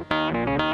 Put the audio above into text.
Música